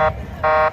Uh, uh.